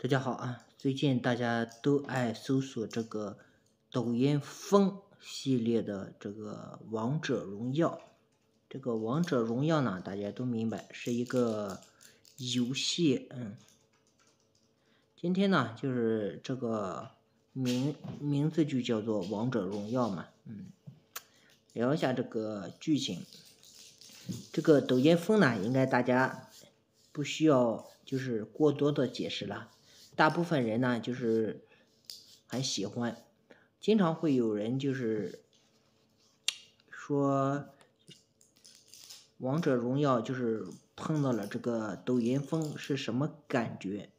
大家好啊！最近大家都爱搜索这个抖音风系列的这个王者荣耀。这个王者荣耀呢，大家都明白是一个游戏，嗯。今天呢，就是这个名名字就叫做王者荣耀嘛，嗯。聊一下这个剧情。这个抖音风呢，应该大家不需要就是过多的解释了。大部分人呢，就是很喜欢，经常会有人就是说，王者荣耀就是碰到了这个抖音风是什么感觉？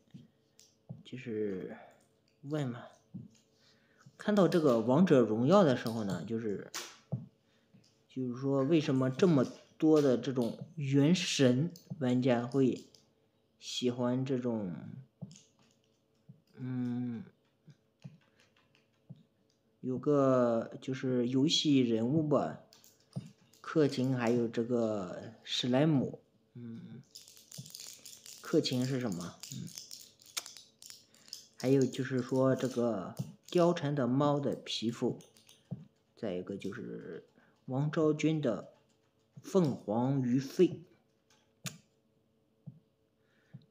就是问嘛，看到这个王者荣耀的时候呢，就是就是说为什么这么多的这种原神玩家会喜欢这种？嗯，有个就是游戏人物吧，克勤还有这个史莱姆，嗯，克勤是什么？嗯，还有就是说这个貂蝉的猫的皮肤，再一个就是王昭君的凤凰于飞，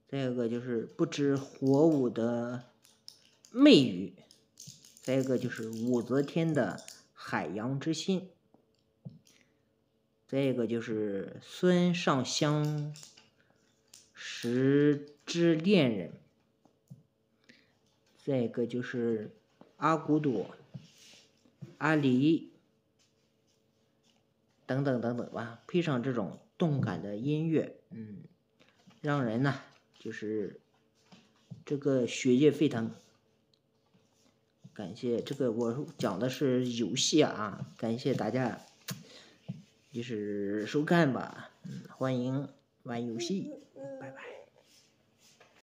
再一个就是不知火舞的。魅语，再一个就是武则天的海洋之心，再一个就是孙尚香十之恋人，再一个就是阿古朵、阿离等等等等吧，配上这种动感的音乐，嗯，让人呢就是这个血液沸腾。感谢这个，我讲的是游戏啊，感谢大家，就是收看吧，欢迎玩游戏，